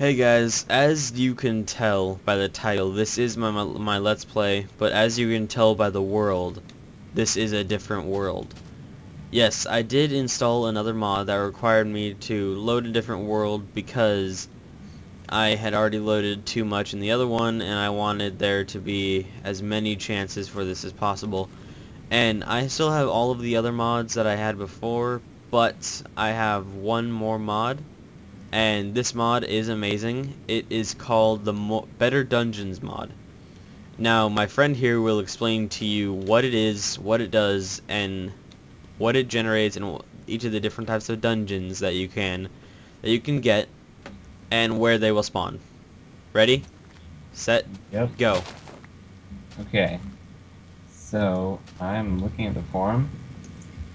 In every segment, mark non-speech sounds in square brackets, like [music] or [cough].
Hey guys, as you can tell by the title, this is my, my, my Let's Play, but as you can tell by the world, this is a different world. Yes, I did install another mod that required me to load a different world because I had already loaded too much in the other one and I wanted there to be as many chances for this as possible. And I still have all of the other mods that I had before, but I have one more mod and this mod is amazing. It is called the Mo Better Dungeons mod. Now, my friend here will explain to you what it is, what it does, and what it generates, and each of the different types of dungeons that you can that you can get, and where they will spawn. Ready? Set. Yep. Go. Okay. So I'm looking at the forum.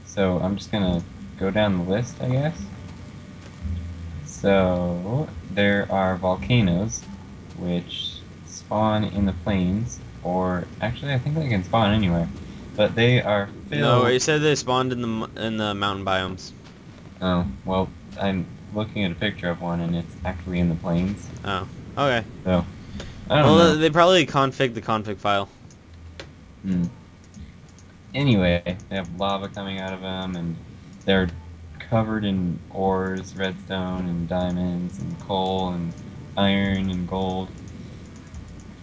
So I'm just gonna go down the list, I guess. So there are volcanoes, which spawn in the plains, or actually I think they can spawn anywhere, but they are filled. No, it said they spawned in the in the mountain biomes. Oh well, I'm looking at a picture of one, and it's actually in the plains. Oh, okay. So I don't Well, know. they probably config the config file. Hmm. Anyway, they have lava coming out of them, and they're covered in ores, redstone, and diamonds, and coal, and iron, and gold.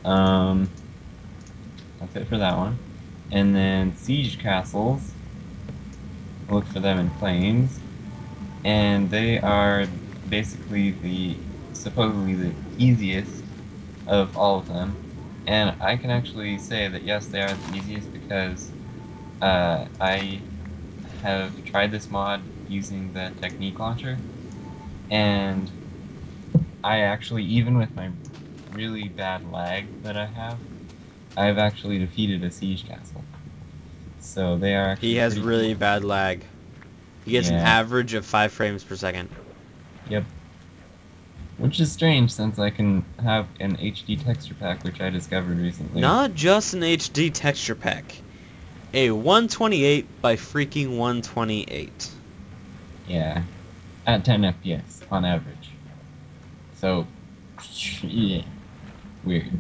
Um, that's it for that one. And then siege castles. Look for them in plains, and they are basically the supposedly the easiest of all of them. And I can actually say that yes, they are the easiest because uh, I have tried this mod using the Technic launcher, and I actually, even with my really bad lag that I have, I've actually defeated a siege castle. So they are. He has really cool. bad lag. He gets an average of 5 frames per second. Yep. Which is strange since I can have an HD texture pack, which I discovered recently. Not just an HD texture pack. A 128 by freaking 128. Yeah. At 10 FPS on average. So, yeah. Weird.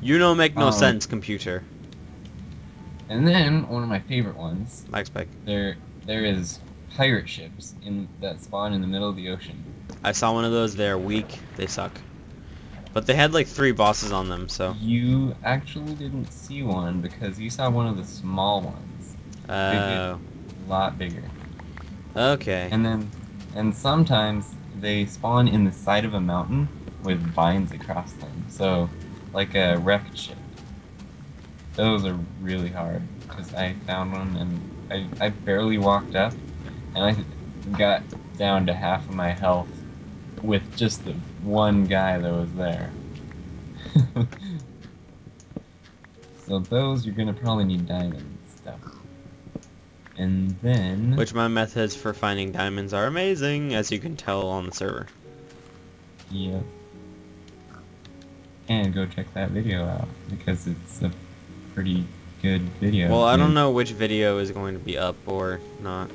You don't make no Um, sense, computer. And then one of my favorite ones, Max Spec. there there is pirate ships in that spawn in the middle of the ocean. I saw one of those. They're weak. They suck. But they had like three bosses on them, so. You actually didn't see one because you saw one of the small ones. Uh, A lot bigger. Okay. And then and sometimes they spawn in the side of a mountain with vines across them. So like a wrecked ship. Those are really hard because I found one and I, I barely walked up and I got down to half of my health with just the one guy that was there. [laughs] so those you're gonna probably need diamond stuff. And then Which my methods for finding diamonds are amazing, as you can tell on the server. Yeah. And go check that video out because it's a pretty good video. Well, I don't know which video is going to be up or not.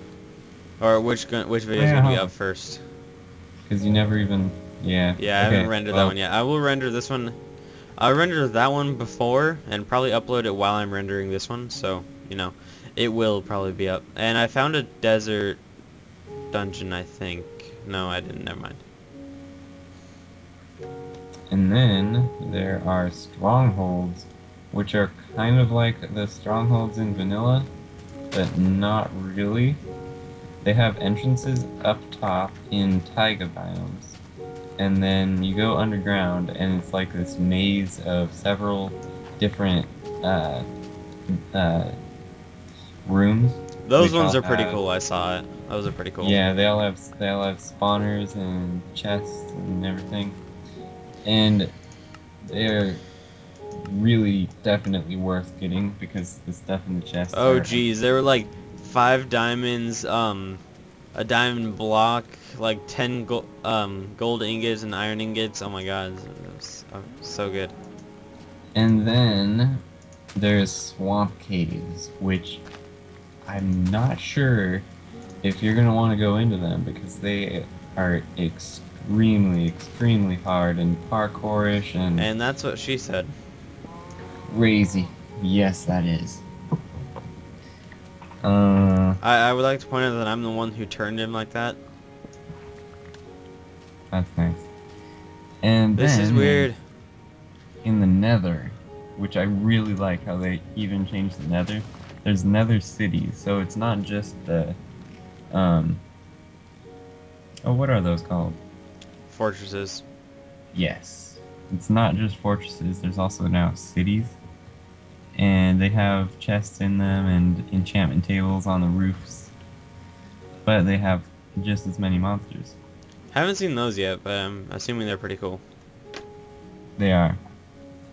Or which which video is going to be up first. Because you never even. Yeah. Yeah, I okay, haven't rendered well, that one yet. I will render this one. I rendered that one before and probably upload it while I'm rendering this one. So, you know, it will probably be up. And I found a desert dungeon, I think. No, I didn't. Never mind. And then there are strongholds, which are kind of like the strongholds in vanilla, but not really. They have entrances up top in taiga biomes, and then you go underground, and it's like this maze of several different uh, uh, rooms. Those ones are pretty have- cool. I saw it. Those are pretty cool. Yeah, they all have they all have spawners and chests and everything, and they're really definitely worth getting because the stuff in the chest. Oh geez, there were like five diamonds, um, a diamond block, like ten go- um, gold ingots and iron ingots. Oh my god, was uh, so good. And then there's swamp caves, which I'm not sure if you're gonna want to go into them because they are extremely, extremely hard and parkourish and, And that's what she said. crazy. Yes, that is. Uh, I, I would like to point out that I'm the one who turned him like that. that's nice. And This is weird. In the Nether, which I really like how they even changed the Nether. There's Nether cities, so it's not just the, um. Oh, what are those called? Fortresses. Yes. It's not just fortresses, there's also now cities. And they have chests in them and enchantment tables on the roofs. But they have just as many monsters. Haven't seen those yet, but I'm assuming they're pretty cool. They are.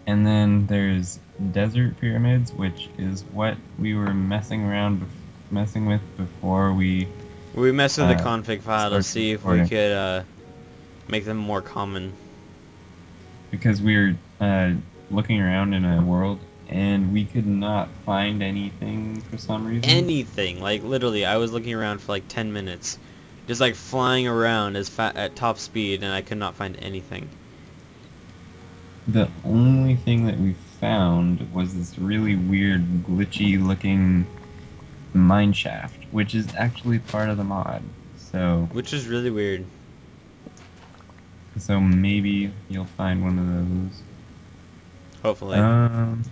And then there's desert pyramids, which is what we were messing around, messing with before we. We messed with the Uh, config file to see if we could uh, make them more common. because we were uh, looking around in a world and we could not find anything for some reason. Anything, like literally, I was looking around for like 10 minutes, just like flying around as fa- at top speed, and I could not find anything. The only thing that we found was this really weird, glitchy looking mine shaft, which is actually part of the mod. So, Which is really weird. so maybe you'll find one of those. Hopefully. Um.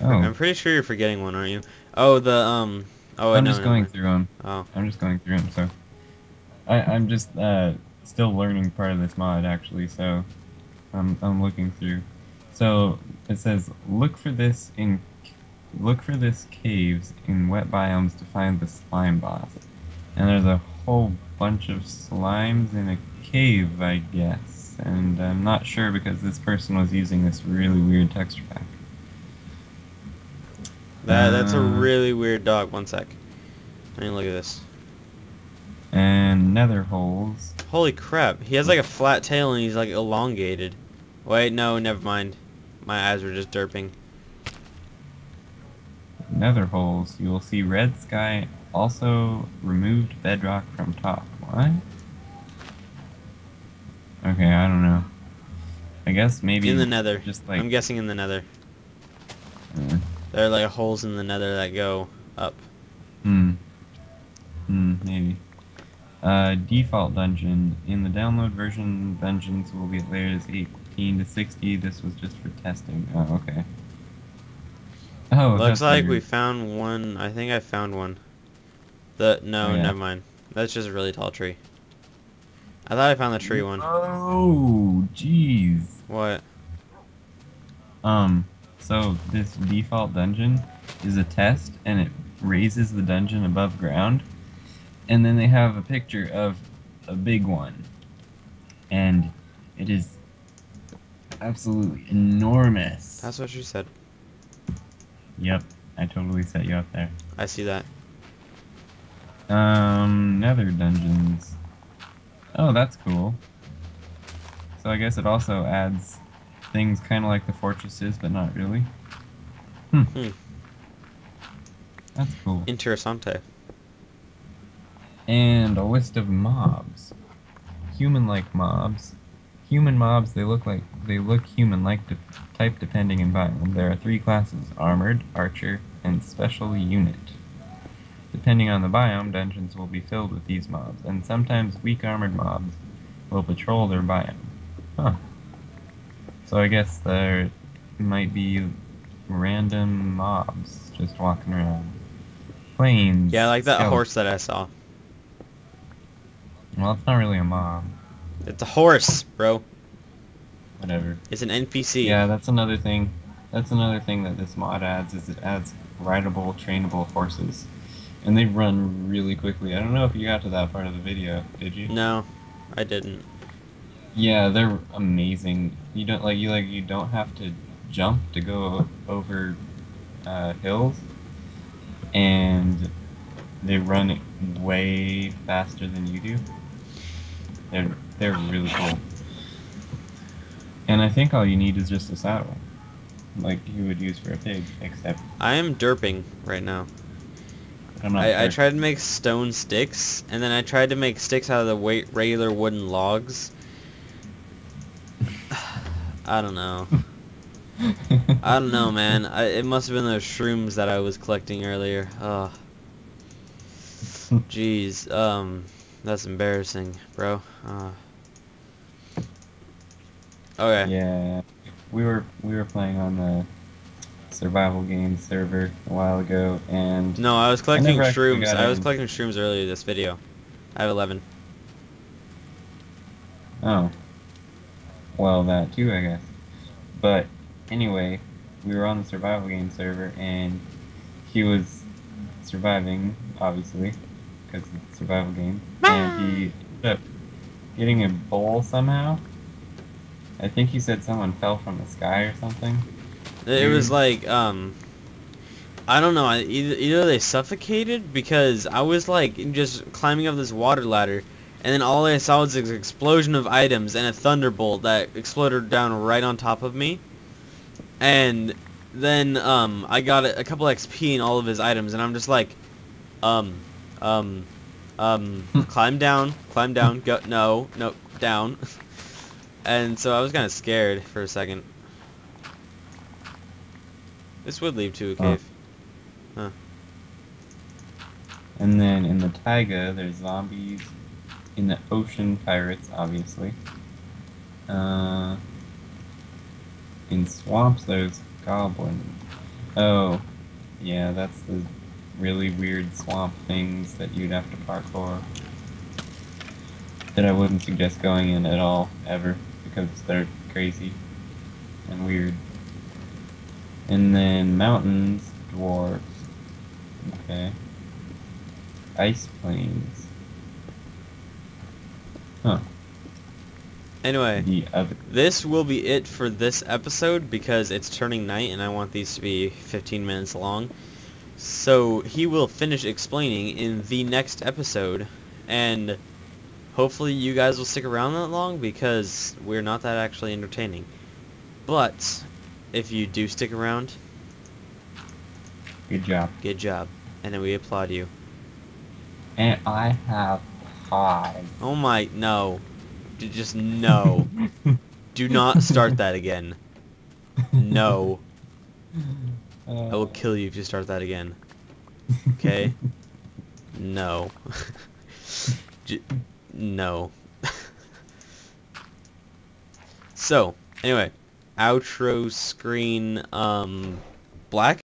Oh. I'm pretty sure you're forgetting one, aren't you? Oh, the um. Oh, I'm no, just never going mind. through them. Oh, I'm just going through them. So, I, I'm just uh, still learning part of this mod actually. So, I'm I'm looking through. So it says look for this in look for this caves in wet biomes to find the slime boss. And there's a whole bunch of slimes in a cave, I guess. And I'm not sure because this person was using this really weird texture pack. that that's a Uh, really weird dog. One sec. I mean, look at this. Nether holes. Holy crap! He has like a flat tail and he's like elongated. Wait, no, never mind. My eyes were just derping. nether holes, you will see red sky also removed bedrock from top. What? Okay, I don't know. I guess maybe in the nether. just like I'm guessing in the nether. uh, There are like holes in the nether that go up. hmm. Hmm, maybe. Uh, default dungeon. In the download version, dungeons will be at layers 18 to 60. This was just for testing. Oh, okay. Oh, Looks like we found one. I think I found one. The no, Oh, yeah. never mind. That's just a really tall tree. I thought I found the tree one. Oh, jeez. What? Um, so this default dungeon is a test, and it raises the dungeon above ground, and then they have a picture of a big one, and it is absolutely enormous. That's what she said. Yep, I totally set you up there. I see that. Um, nether dungeons. Oh, that's cool. So I guess it also adds things kind of like the fortresses, but not really. Hmm. Hmm. That's cool. Interessante. And a list of mobs. Human-like mobs. Human mobs, they look like they look human-like de- type depending environment. There are three classes: armored, archer, and special unit. Depending on the biome, dungeons will be filled with these mobs, and sometimes weak armored mobs will patrol their biome. Huh. So I guess there might be random mobs just walking around. Planes. Yeah, like that horse that I saw. Well, it's not really a mob. It's a horse, bro. Whatever. It's an NPC. Yeah, that's another thing. That's another thing that this mod adds is it adds rideable, trainable horses, and they run really quickly. I don't know if you got to that part of the video. Did you? No, I didn't. Yeah, they're amazing. You don't like you like you don't have to jump to go over uh, hills, and they run way faster than you do. They're they're really cool. And I think all you need is just a saddle, like you would use for a pig, except I am derping right now. I'm not I, I tried to make stone sticks, and then I tried to make sticks out of the wa- regular wooden logs. [sighs] I don't know. I don't know, man. I, it must have been those shrooms that I was collecting earlier. Ugh. [laughs] Jeez, um, that's embarrassing, bro. Uh. Okay. Yeah, we were we were playing on the survival game server a while ago, and No, I was collecting actually shrooms. I was collecting shrooms earlier this video. I have 11. oh, well that too, I guess. But anyway, we were on the survival game server, and he was surviving, obviously, because it's a survival game, and he ended up getting a bowl somehow. I think he said someone fell from the sky or something. It was like, um, I don't know. I- Either, either they suffocated because I was like just climbing up this water ladder, and then all I saw was this explosion of items and a thunderbolt that exploded down right on top of me. And then um, I got a, a couple XP in all of his items, and I'm just like, um, um, um, climb down, climb down, go, no, no, down. [laughs] and so I was kind of scared for a second. This would lead to a Oh. cave. And then in the taiga, there's zombies. In the ocean, pirates, obviously. Uh, in swamps, there's goblins. Oh, yeah, that's the really weird swamp things that you'd have to parkour. That I wouldn't suggest going in at all, ever, because they're crazy and weird. And then mountains, dwarves. Okay. Ice plains. Huh. Anyway, The other. this will be it for this episode because it's turning night and I want these to be 15 minutes long. So he will finish explaining in the next episode and hopefully you guys will stick around that long because we're not that actually entertaining. But if you do stick around, Good job. good job. And then we applaud you. And I have pie. Oh my, no. Just no. [laughs] Do not start that again. No. [laughs] I will kill you if you start that again. Okay? [laughs] No. [laughs] No. [laughs] so, anyway, outro screen, um, black?